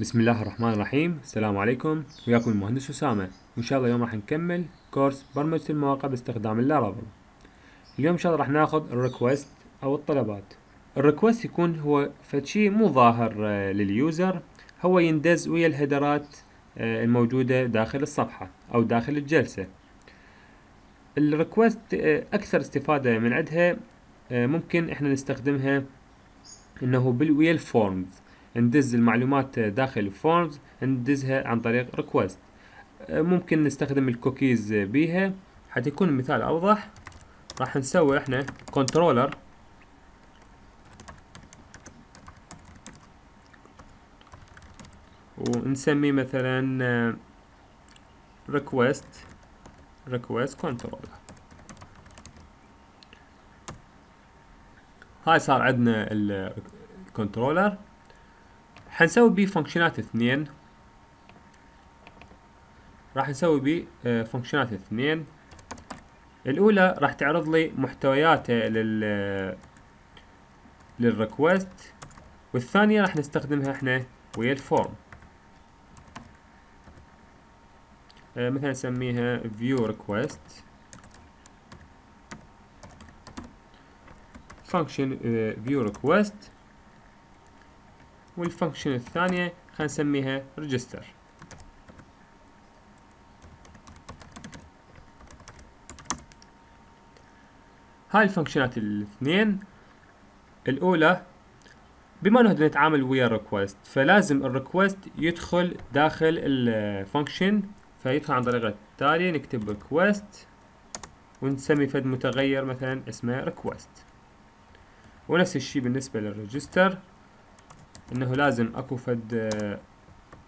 بسم الله الرحمن الرحيم السلام عليكم وياكم المهندس أسامة. وإن شاء الله اليوم راح نكمل course برمجة المواقع باستخدام ال Laravel. اليوم إن شاء الله راح ناخذ ال request أو الطلبات. ال request يكون هو فد شيء مو ظاهر آه، لل user. هو يندز ويا ال header ات آه، الموجودة داخل الصفحة أو داخل الجلسة. ال request آه، أكثر استفادة من عندها ممكن إحنا نستخدمها إنه بالويا ال forms ندز المعلومات داخل ال forms ندزها عن طريق request ممكن نستخدم الكوكيز بيها. حتى يكون المثال أوضح. راح نسوي إحنا controller ونسميه مثلا request request controller. هاي صار عندنا ال controller حنسوي بيه function ات اثنين. راح نسوي بيه آه، function ات اثنين. الأولى راح تعرض لي محتوياته لل لل request والثانية راح نستخدمها إحنا ويا ال form. آه، مثلا نسميها view request. Function آه، view request. وال function الثانية خلينا نسميها register. هاي ال function ات الاثنين. الأولى بما أنه نتعامل ويا ال request فلازم ال request يدخل داخل ال function فيدخل عن طريقة التالية نكتب request ونسمي فد متغير مثلا اسمه request ونفس الشي بالنسبة لل register إنه لازم أكو فد آه،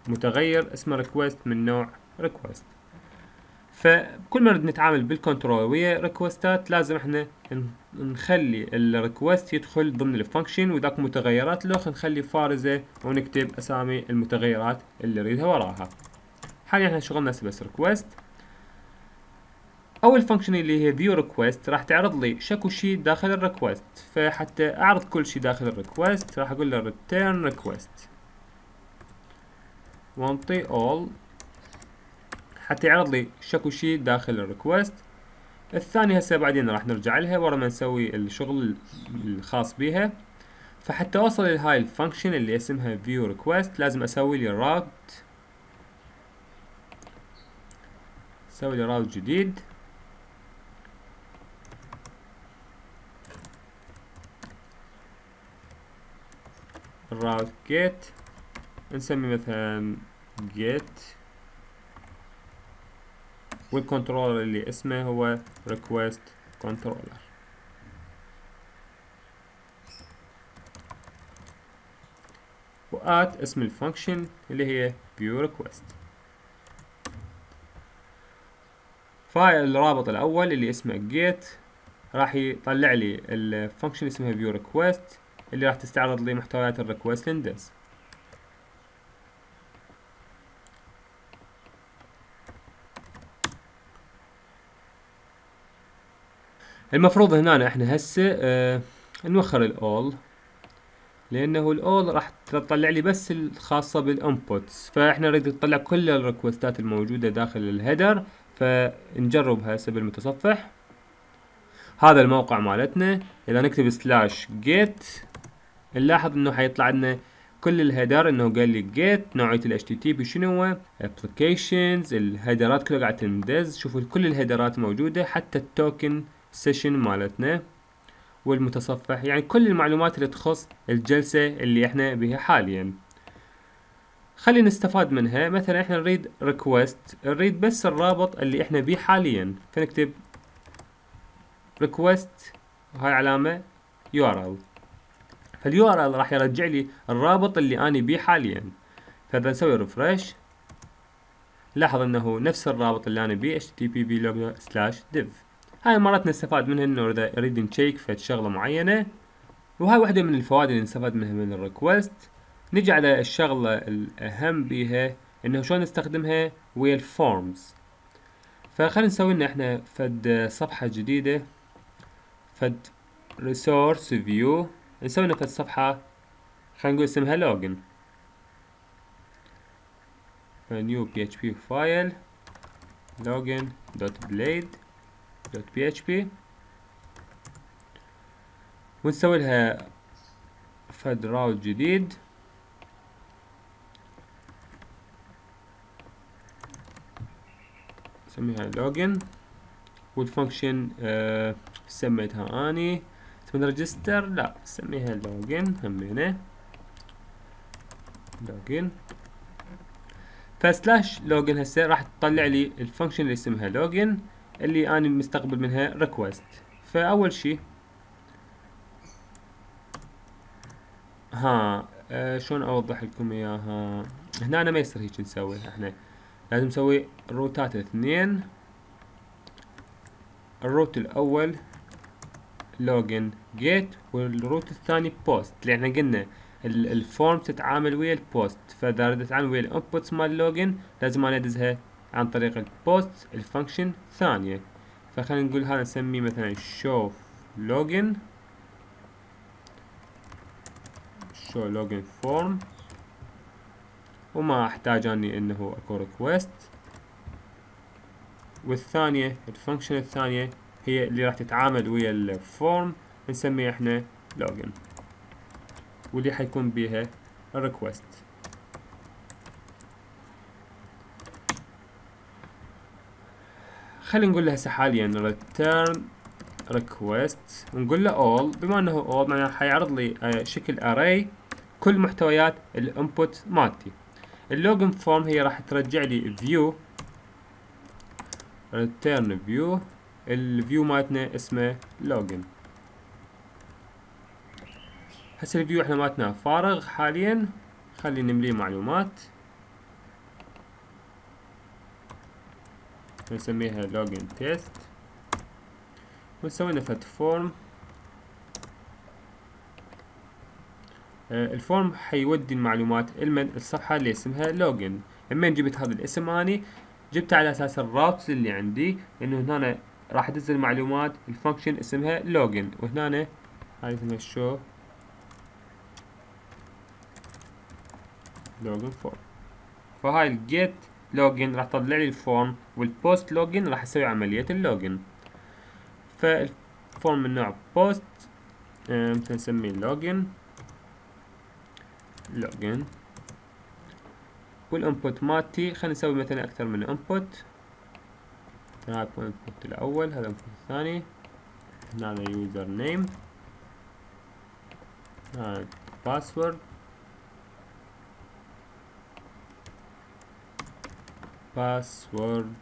متغير اسمه request من نوع request فكل ما نتعامل بالكنترول ويا request ات لازم إحنا نخلي ال request يدخل ضمن ال function وذاك متغيرات لو نخلي فارزة ونكتب أسامي المتغيرات اللي نريدها وراها. حاليا إحنا شغلنا بس request أول function اللي هي view request راح تعرض لي شكو شيء داخل ال request فحتى أعرض كل شيء داخل ال request راح أقول له return request. وأنطي all. حتى يعرض لي شكو شيء داخل ال request الثاني هسه بعدين راح نرجع لها ورا ما نسوي الشغل الخاص بيها. فحتى أوصل لهاي ال function اللي اسمها view request لازم أسوي لي route. أسوي لي route جديد. ال route get نسمي مثلا get وال controller اللي اسمه هو request controller. و at اسم الفانكشن اللي هي view request. فايل الرابط الأول اللي اسمه get راح يطلع لي ال function اسمها view request. اللي راح تستعرض لي محتويات ال request index المفروض هنا إحنا هسه آه نوخر الأول لأنه الأول راح تطلع لي بس الخاصة بال inputs فإحنا نريد نطلع كل ال requestات الموجودة داخل ال header فنجرب هسه بالمتصفح هذا الموقع مالتنا. إذا نكتب slash get نلاحظ إنه حيطلع لنا كل ال header. إنه قال لي get نوعية ال HTTP شنو هو؟ Applications. ال headerات كلها قاعدة تندز. شوفوا كل الهيدرات موجودة حتى ال token session مالتنا والمتصفح. يعني كل المعلومات اللي تخص الجلسة اللي إحنا بها حاليا. خلينا نستفاد منها. مثلا إحنا نريد request نريد بس الرابط اللي إحنا بيه حاليا. فنكتب request هاي علامة URL. فال URL راح يرجع لي الرابط اللي أني بيه حاليا. فإذا نسوي refresh لاحظ إنه نفس الرابط اللي أنا بيه http log slash div. هاي مرات نستفاد منها إنه إذا نريد نشيك في شغلة معينة. وهاي واحدة من الفوائد اللي نستفاد منها من ال request نجي على الشغلة الأهم بيها إنه شلون نستخدمها؟ ويا ال forms فخلينا نسوي لنا إحنا فد صفحة جديدة. فد resource view. نسوي لنا صفحة خلينا نقول اسمها login ف new PHP file login dot blade dot PHP ونسوي لها فد route جديد. نسميها login. وال function سميتها أني. اسمها register لا سميها login همينة. login ف slash login هسه راح تطلع لي ال function اللي اسمها login اللي أنا مستقبل منها request فأول شي. ها آه شلون أوضح لكم إياها؟ هنا أنا ما يصير هيك نسوي إحنا لازم نسوي routeات اثنين. ال route الأول login get وال route الثاني post لأن قلنا. ال form تتعامل ويا ال post فاذا ردت عن ويا ال inputs مال login لازم أنا ادزها عن طريق ال post ال function ثانية. فخلينا نقول هذا نسميه مثلا show login. show login form. وما أحتاج أني إنه أكو request. والثانية ال function الثانية هي اللي راح تتعامل ويا ال form نسميها إحنا login واللي حيكون بيها ال request. خلينا نقول له هسه حاليا return request. ونقول له all. بما إنه all معناها حيعرض لي آه، شكل array كل محتويات ال input مالتي. ال login form هي راح ترجع لي view return view. ال view مالتنا اسمه login. هسه ال view إحنا مالتنا فارغ حاليا. خلي نمليه معلومات. نسميها login test. ونسوي لنا فد form. ال form حيودي المعلومات المن الصفحة اللي اسمها login. لما جبت هذا الاسم اني جبته على أساس ال routes اللي عندي. إنه هنا راح أدز المعلومات ال function اسمها login وهنا هاي اسمها show login form فهاي ال get login راح تطلع لي ال form وال post login راح أسوي عملية ال login فال form من نوع post مثل نسميه login login وال input مالتي خلينا نسوي مثلا أكثر من input هذا ال input الأول هذا ال input الثاني. هنا username هذا password password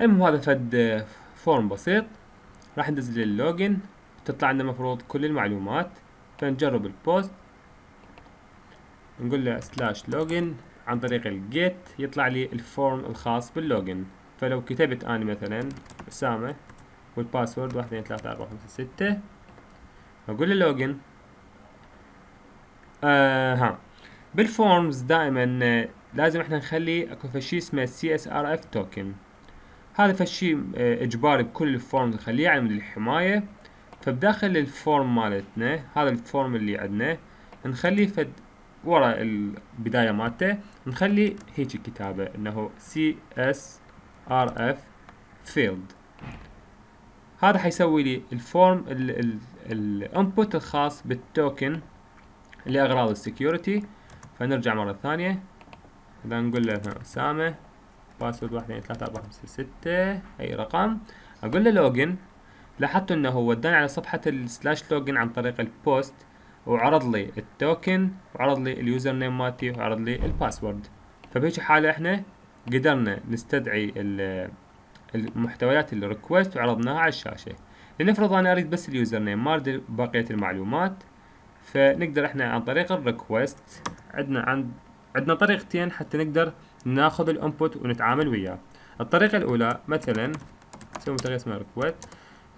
المهم هذا فد form بسيط. راح ندز للوجن تطلع لنا مفروض كل المعلومات. فنجرب ال post نقول له slash login عن طريق ال get يطلع لي ال form الخاص بال login فلو كتبت أني مثلا أسامة وال password واحد اثنين ثلاثة أربعة خمسة ستة أقول له login آه ها. بال forms دائما آه، لازم إحنا نخلي أكو شيء اسمه CSRF token هذا فشي آه، إجباري بكل ال forms نخليه من الحماية. فبداخل ال form مالتنا هذا ال form اللي عندنا نخلي فد ورا البداية مالته نخلي هيك كتابة إنه CSRF field هذا حيسوي لي ال form ال input الخاص بال token لأغراض ال security فنرجع مرة ثانية. إذا نقول له اسامة password واحد اثنين ثلاثة أربعة خمسة ستة أي رقم. أقول له login لاحظتوا إنه هو وداني على صفحة ال slash login عن طريق ال post وعرض لي ال token وعرض لي ال username مالتي وعرض لي ال password. فبهيك حالة إحنا قدرنا نستدعي المحتويات ال request وعرضناها على الشاشة. لنفرض أنا أريد بس ال username ما اريد بقية المعلومات فنقدر إحنا عن طريق ال request عندنا عند عندنا طريقتين حتى نقدر ناخذ ال input ونتعامل وياه. الطريقة الأولى مثلا نسوي طريقة اسمها request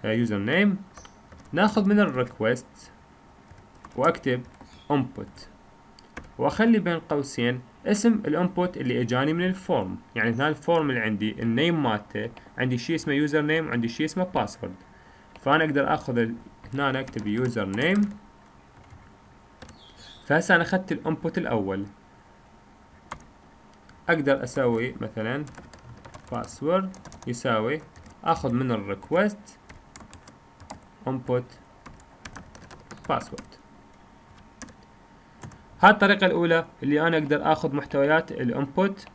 username ناخذ من ال request واكتب input. وأخلي بين قوسين اسم ال input اللي إجاني من ال form يعني هنا ال form اللي عندي ال name مالته عندي شيء اسمه username وعندي شيء اسمه password فأنا أقدر آخذ هنا أنا أكتب username فهسه أنا أخذت ال input الأول. أقدر أسوي مثلا password يساوي آخذ من ال request input password. هاي الطريقة الأولى اللي أنا أقدر أخذ محتويات ال input.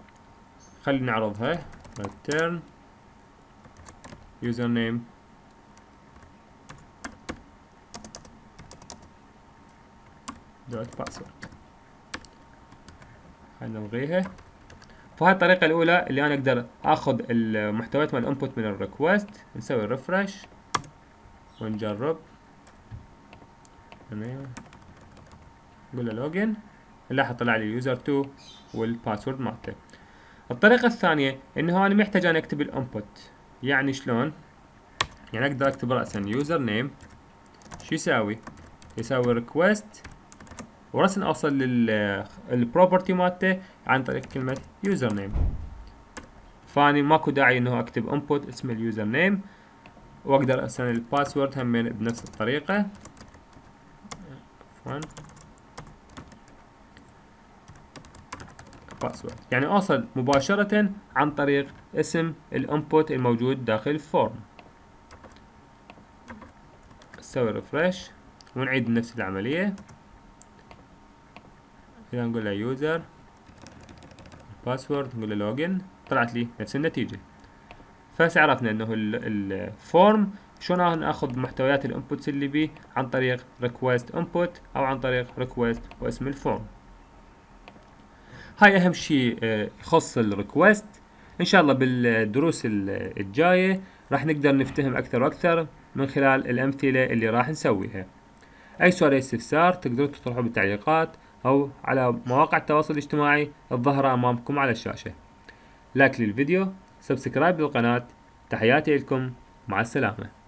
خلينا نعرضها return username. dot password خلينا نلغيها. فهاي الطريقة الأولى اللي أنا أقدر آخذ المحتويات مال ال input من ال request نسوي refresh ونجرب. نقول له login نلاحظ طلع لي ال user 2 وال password مالته. الطريقة الثانية إنه أنا محتاج أنا أكتب ال input يعني شلون؟ يعني أقدر أكتب رأسا username شو يساوي؟ يساوي request ورسم اوصل لل property مالته عن طريق كلمة username فاني ماكو داعي إنه أكتب input اسم ال username وأقدر أرسل ال password همين بنفس الطريقة. عفوا password يعني اوصل مباشرة عن طريق اسم ال input الموجود داخل ال form. نسوي refresh ونعيد نفس العملية. هنا نقول له user password نقول له login طلعت لي نفس النتيجة. فهسه عرفنا إنه ال form شلون نأخذ محتويات ال inputs اللي بيه عن طريق request input أو عن طريق request واسم ال form. هاي أهم شيء آه، يخص ال request إن شاء الله بالدروس الجاية راح نقدر نفتهم أكثر وأكثر من خلال الأمثلة اللي راح نسويها. أي سؤال استفسار تقدروا تطرحوا بالتعليقات أو على مواقع التواصل الاجتماعي الظاهرة أمامكم على الشاشة. like للفيديو subscribe للقناة. تحياتي لكم. مع السلامة.